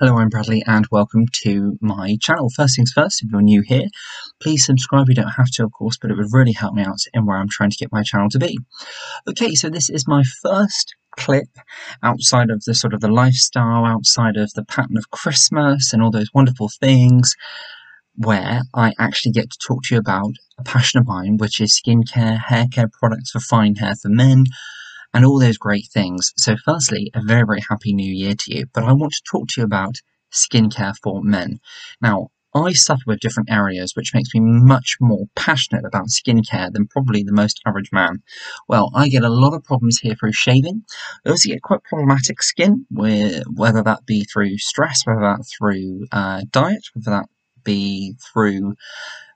Hello, I'm Bradley and welcome to my channel. First things first, if you're new here, please subscribe. You don't have to, of course, but it would really help me out in where I'm trying to get my channel to be. Okay, so this is my first clip outside of the sort of the lifestyle, outside of the pattern of Christmas and all those wonderful things, where I actually get to talk to you about a passion of mine, which is skincare, hair care products for fine hair for men, and all those great things. So, firstly, a very, very happy new year to you. But I want to talk to you about skincare for men. Now, I suffer with different areas, which makes me much more passionate about skincare than probably the most average man. Well, I get a lot of problems here through shaving. I also get quite problematic skin, whether that be through stress, whether that through uh, diet, whether that be through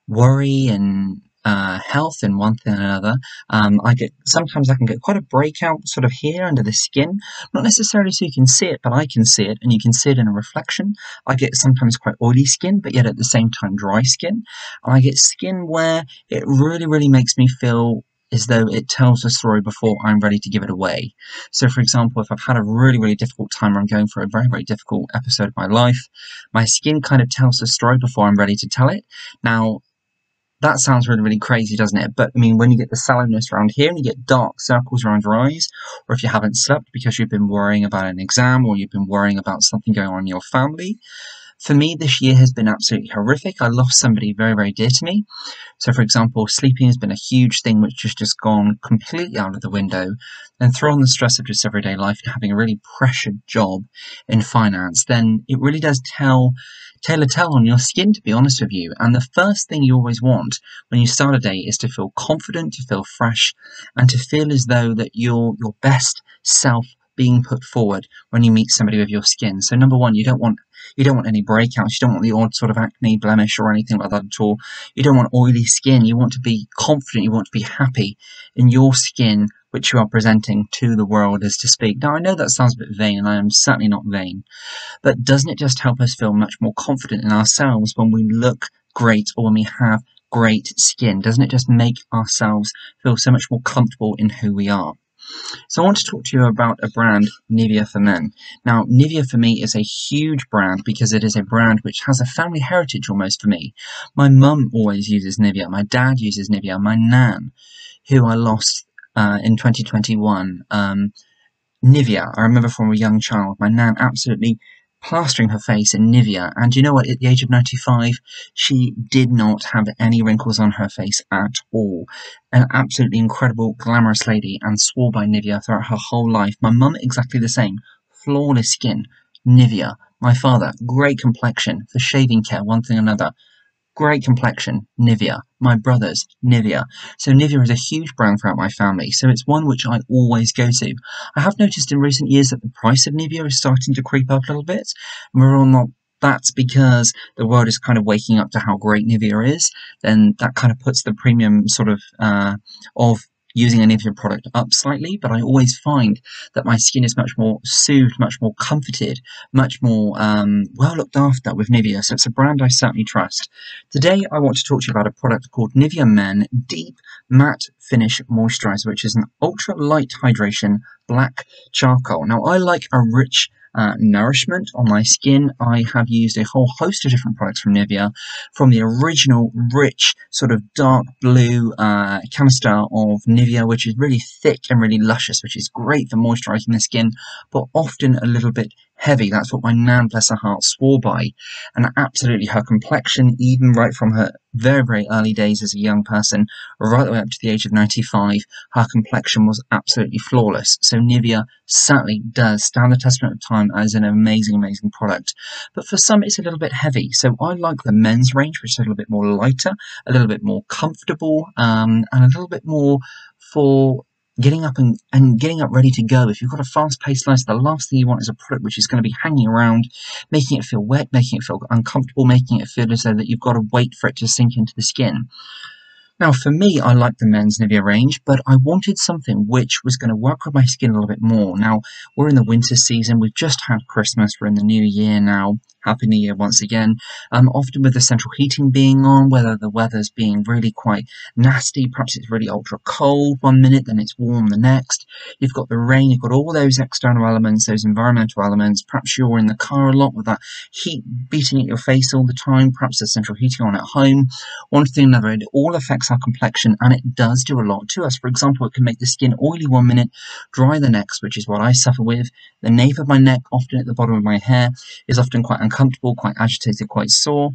worry and uh, health in one thing and another. Um, I get sometimes I can get quite a breakout sort of here under the skin, not necessarily so you can see it, but I can see it, and you can see it in a reflection. I get sometimes quite oily skin, but yet at the same time dry skin, and I get skin where it really, really makes me feel as though it tells a story before I'm ready to give it away. So, for example, if I've had a really, really difficult time or I'm going through a very, very difficult episode of my life, my skin kind of tells the story before I'm ready to tell it. Now, that sounds really, really crazy, doesn't it? But I mean, when you get the sallowness around here and you get dark circles around your eyes, or if you haven't slept because you've been worrying about an exam or you've been worrying about something going on in your family, for me, this year has been absolutely horrific. I lost somebody very, very dear to me. So, for example, sleeping has been a huge thing which has just gone completely out of the window. And throw on the stress of just everyday life and having a really pressured job in finance, then it really does tell tell on your skin, to be honest with you. And the first thing you always want when you start a day is to feel confident, to feel fresh, and to feel as though that you're your best self being put forward when you meet somebody with your skin. So number one, you don't want you don't want any breakouts. You don't want the odd sort of acne blemish or anything like that at all. You don't want oily skin. You want to be confident. You want to be happy in your skin, which you are presenting to the world, is to speak. Now, I know that sounds a bit vain, and I am certainly not vain, but doesn't it just help us feel much more confident in ourselves when we look great or when we have great skin? Doesn't it just make ourselves feel so much more comfortable in who we are? So I want to talk to you about a brand, Nivea for Men. Now, Nivea for me is a huge brand because it is a brand which has a family heritage almost for me. My mum always uses Nivea, my dad uses Nivea, my nan, who I lost uh, in 2021, um, Nivea, I remember from a young child, my nan absolutely plastering her face in Nivea. And you know what? At the age of 95, she did not have any wrinkles on her face at all. An absolutely incredible, glamorous lady and swore by Nivea throughout her whole life. My mum, exactly the same. Flawless skin. Nivea. My father, great complexion. For shaving care, one thing or another. Great complexion, Nivea. My brothers, Nivea. So Nivea is a huge brand throughout my family, so it's one which I always go to. I have noticed in recent years that the price of Nivea is starting to creep up a little bit, we're all not that's because the world is kind of waking up to how great Nivea is, then that kind of puts the premium sort of uh, of using any of your product up slightly, but I always find that my skin is much more soothed, much more comforted, much more um, well looked after with Nivea. So it's a brand I certainly trust. Today, I want to talk to you about a product called Nivea Men Deep Matte Finish Moisturizer, which is an ultra light hydration black charcoal. Now, I like a rich uh, nourishment on my skin. I have used a whole host of different products from Nivea, from the original rich sort of dark blue uh, canister of Nivea, which is really thick and really luscious, which is great for moisturizing the skin, but often a little bit heavy. That's what my nan, bless her heart, swore by. And absolutely, her complexion, even right from her very, very early days as a young person, right the way up to the age of 95, her complexion was absolutely flawless. So Nivea certainly does stand the testament of time as an amazing, amazing product. But for some, it's a little bit heavy. So I like the men's range, which is a little bit more lighter, a little bit more comfortable, um, and a little bit more for getting up and, and getting up ready to go. If you've got a fast paced life, the last thing you want is a product which is going to be hanging around, making it feel wet, making it feel uncomfortable, making it feel as though that you've got to wait for it to sink into the skin. Now, for me, I like the men's Nivea range, but I wanted something which was going to work with my skin a little bit more. Now, we're in the winter season, we've just had Christmas, we're in the new year now. Happy New Year once again. Um, often with the central heating being on, whether the weather's being really quite nasty, perhaps it's really ultra cold one minute, then it's warm the next. You've got the rain, you've got all those external elements, those environmental elements. Perhaps you're in the car a lot with that heat beating at your face all the time. Perhaps the central heating on at home. One thing another, it all affects our complexion and it does do a lot to us. For example, it can make the skin oily one minute, dry the next, which is what I suffer with. The nape of my neck, often at the bottom of my hair, is often quite uncomfortable uncomfortable, quite agitated, quite sore.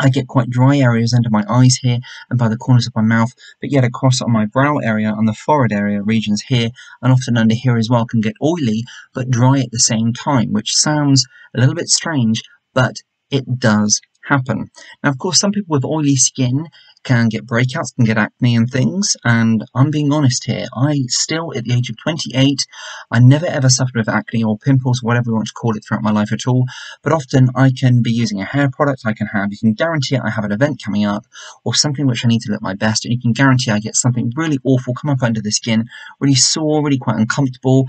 I get quite dry areas under my eyes here and by the corners of my mouth, but yet across on my brow area and the forehead area regions here and often under here as well can get oily but dry at the same time, which sounds a little bit strange, but it does happen. Now, of course, some people with oily skin can get breakouts, can get acne and things. And I'm being honest here, I still, at the age of 28, I never ever suffered with acne or pimples, whatever you want to call it, throughout my life at all. But often I can be using a hair product, I can have, you can guarantee I have an event coming up or something which I need to look my best, and you can guarantee I get something really awful come up under the skin, really sore, really quite uncomfortable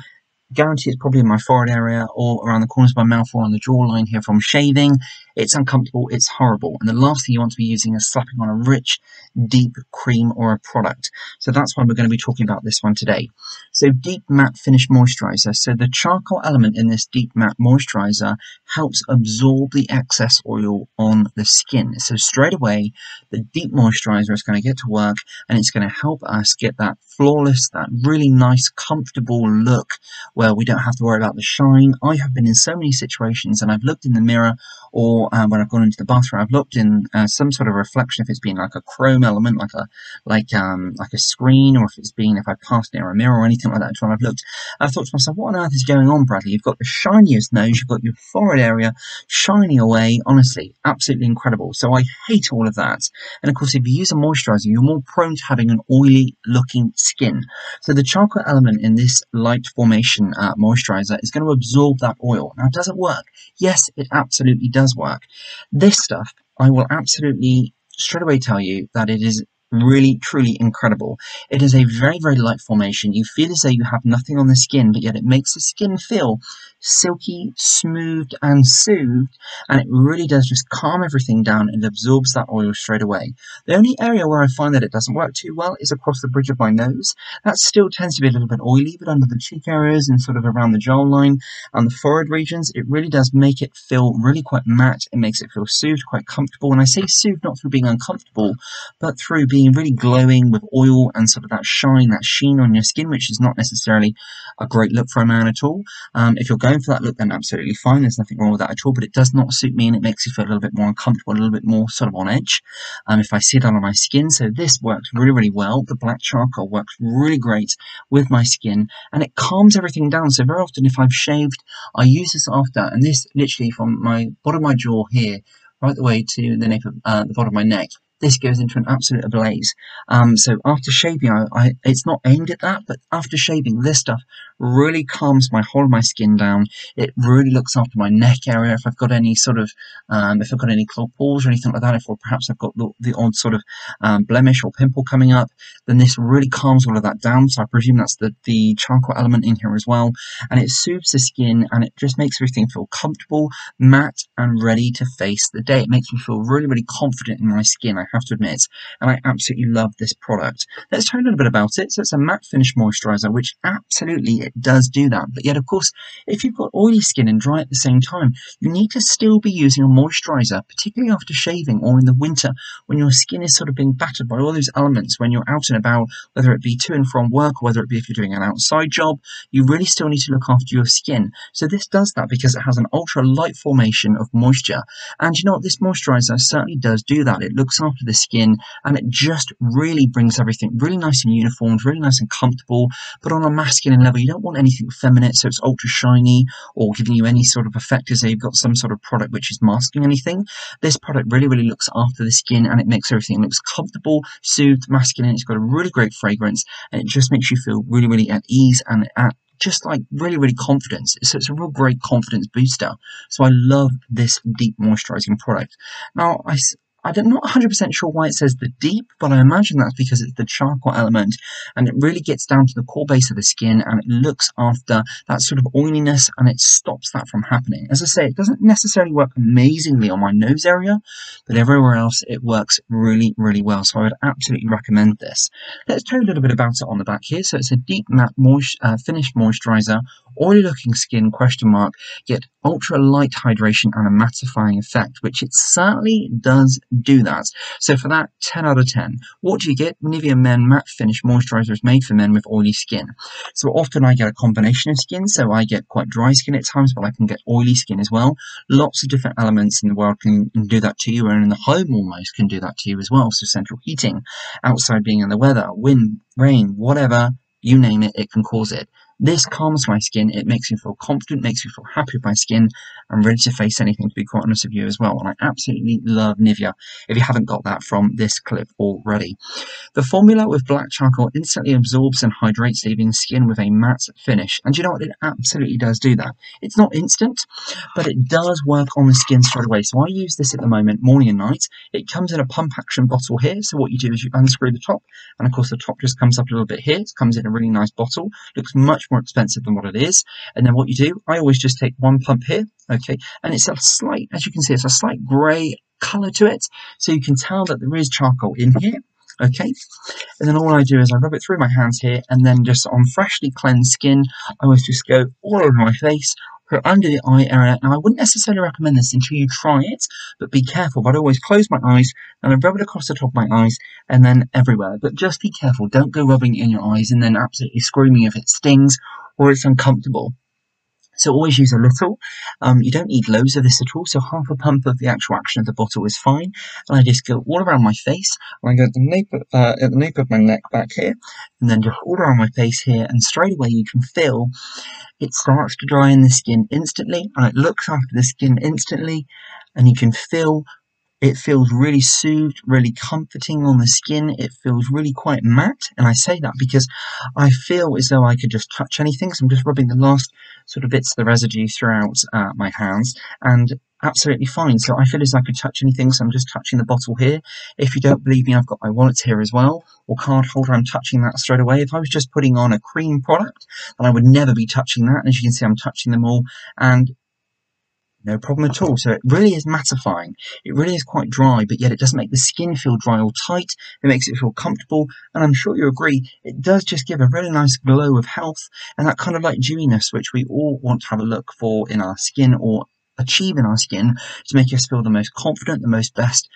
guarantee it's probably in my forehead area or around the corners of my mouth or on the jawline here from shaving. It's uncomfortable, it's horrible. And the last thing you want to be using is slapping on a rich, deep cream or a product. So that's why we're going to be talking about this one today. So deep matte finish moisturizer. So the charcoal element in this deep matte moisturizer helps absorb the excess oil on the skin. So straight away, the deep moisturizer is going to get to work and it's going to help us get that flawless, that really nice, comfortable look where we don't have to worry about the shine. I have been in so many situations and I've looked in the mirror or uh, when I've gone into the bathroom, I've looked in uh, some sort of reflection if it's been like a chrome element, like a like um like a screen, or if it's been if I passed near a mirror or anything like that. So I've looked, I've thought to myself, what on earth is going on, Bradley? You've got the shiniest nose, you've got your forehead area shining away. Honestly, absolutely incredible. So I hate all of that. And of course, if you use a moisturizer, you're more prone to having an oily looking skin. So the charcoal element in this light formation uh, moisturizer is going to absorb that oil. Now, does it work? Yes, it absolutely does work. This stuff, I will absolutely straight away tell you that it is really truly incredible. It is a very very light formation. You feel as though you have nothing on the skin, but yet it makes the skin feel silky, smoothed and soothed and it really does just calm everything down and absorbs that oil straight away. The only area where I find that it doesn't work too well is across the bridge of my nose. That still tends to be a little bit oily, but under the cheek areas and sort of around the jawline and the forehead regions, it really does make it feel really quite matte. It makes it feel soothed, quite comfortable. And I say soothed not through being uncomfortable, but through being being really glowing with oil and sort of that shine, that sheen on your skin, which is not necessarily a great look for a man at all. Um, if you're going for that look, then absolutely fine. There's nothing wrong with that at all, but it does not suit me and it makes you feel a little bit more uncomfortable, a little bit more sort of on edge um, if I see that on my skin. So this works really, really well. The black charcoal works really great with my skin and it calms everything down. So very often if I've shaved, I use this after, and this literally from my bottom of my jaw here right the way to the nape of uh, the bottom of my neck this goes into an absolute ablaze. Um, so after shaving, I, I, it's not aimed at that, but after shaving, this stuff really calms my whole of my skin down. It really looks after my neck area. If I've got any sort of, um, if I've got any clogged pores or anything like that, if or perhaps I've got the, the odd sort of um, blemish or pimple coming up, then this really calms all of that down. So I presume that's the, the charcoal element in here as well. And it soothes the skin and it just makes everything feel comfortable, matte, and ready to face the day. It makes me feel really, really confident in my skin, I have to admit. And I absolutely love this product. Let's talk a little bit about it. So it's a matte finish moisturizer, which absolutely it does do that. But yet, of course, if you've got oily skin and dry at the same time, you need to still be using a moisturizer, particularly after shaving or in the winter when your skin is sort of being battered by all those elements when you're out and about, whether it be to and from work or whether it be if you're doing an outside job, you really still need to look after your skin. So this does that because it has an ultra light formation of moisture. And you know what? This moisturizer certainly does do that. It looks after the skin and it just really brings everything really nice and uniformed, really nice and comfortable. But on a masculine level, you don't want anything feminine, so it's ultra shiny or giving you any sort of effect as you've got some sort of product which is masking anything. This product really, really looks after the skin and it makes everything looks comfortable, soothed, masculine. It's got a really great fragrance and it just makes you feel really, really at ease and at just like really, really confidence. So it's a real great confidence booster. So I love this deep moisturizing product. Now, I, I'm not 100% sure why it says the deep, but I imagine that's because it's the charcoal element and it really gets down to the core base of the skin and it looks after that sort of oiliness and it stops that from happening. As I say, it doesn't necessarily work amazingly on my nose area, but everywhere else it works really, really well. So I would absolutely recommend this. Let's tell you a little bit about it on the back here. So it's a deep matte moist, uh, finish moisturizer, oily looking skin question mark, yet ultra light hydration and a mattifying effect, which it certainly does do that. So for that, 10 out of 10. What do you get? Nivea Men Matte Finish Moisturizer is made for men with oily skin. So often I get a combination of skin, so I get quite dry skin at times, but I can get oily skin as well. Lots of different elements in the world can, can do that to you, and in the home almost can do that to you as well. So central heating, outside being in the weather, wind, rain, whatever, you name it, it can cause it. This calms my skin, it makes me feel confident, makes me feel happy with my skin, I'm ready to face anything to be quite honest with you as well. And I absolutely love Nivea if you haven't got that from this clip already. The formula with black charcoal instantly absorbs and hydrates leaving skin with a matte finish. And you know what? It absolutely does do that. It's not instant, but it does work on the skin straight away. So I use this at the moment morning and night. It comes in a pump action bottle here. So what you do is you unscrew the top and of course the top just comes up a little bit here. It comes in a really nice bottle. Looks much more expensive than what it is. And then what you do, I always just take one pump here, okay, and it's a slight, as you can see, it's a slight grey colour to it, so you can tell that there is charcoal in here, okay, and then all I do is I rub it through my hands here, and then just on freshly cleansed skin, I always just go all over my face, put under the eye area. Now, I wouldn't necessarily recommend this until you try it, but be careful. But I always close my eyes and I rub it across the top of my eyes and then everywhere. But just be careful. Don't go rubbing it in your eyes and then absolutely screaming if it stings or it's uncomfortable. So always use a little. Um, you don't need loads of this at all, so half a pump of the actual action of the bottle is fine. And I just go all around my face, and I go at the nape of, uh, at the nape of my neck back here, and then just all around my face here, and straight away you can feel it starts to dry in the skin instantly, and it looks after the skin instantly, and you can feel it feels really soothed, really comforting on the skin. It feels really quite matte. And I say that because I feel as though I could just touch anything. So I'm just rubbing the last sort of bits of the residue throughout uh, my hands and absolutely fine. So I feel as I could touch anything. So I'm just touching the bottle here. If you don't believe me, I've got my wallet here as well or card holder. I'm touching that straight away. If I was just putting on a cream product, then I would never be touching that. And as you can see, I'm touching them all and no problem at all. So it really is mattifying. It really is quite dry, but yet it doesn't make the skin feel dry or tight. It makes it feel comfortable, and I'm sure you agree, it does just give a really nice glow of health and that kind of like dewiness which we all want to have a look for in our skin or achieve in our skin to make us feel the most confident, the most best,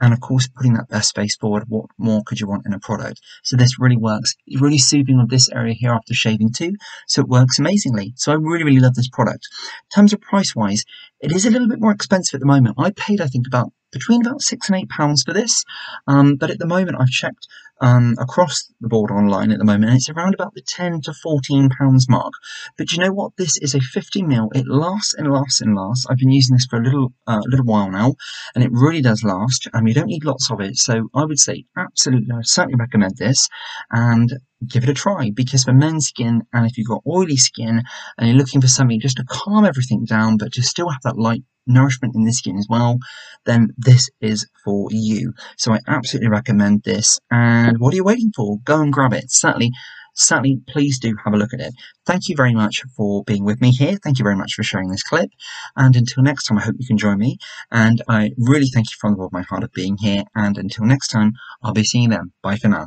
and of course putting that best face forward what more could you want in a product? So this really works it's really soothing on this area here after shaving too. So it works amazingly. So i really really love this product. In terms of price wise it is a little bit more expensive at the moment. I paid i think about between about six and eight pounds for this. Um, but at the moment i've checked um, across the board online at the moment. and It's around about the 10 to 14 pounds mark. But you know what? This is a 50 mil. It lasts and lasts and lasts. I've been using this for a little, uh, little while now, and it really does last. Um, you don't need lots of it. So I would say absolutely, I certainly recommend this. And give it a try because for men's skin and if you've got oily skin and you're looking for something just to calm everything down but to still have that light nourishment in the skin as well, then this is for you. So I absolutely recommend this. And what are you waiting for? Go and grab it. Certainly, certainly, please do have a look at it. Thank you very much for being with me here. Thank you very much for sharing this clip. And until next time, I hope you can join me. And I really thank you from the bottom of my heart of being here. And until next time, I'll be seeing you then. Bye for now.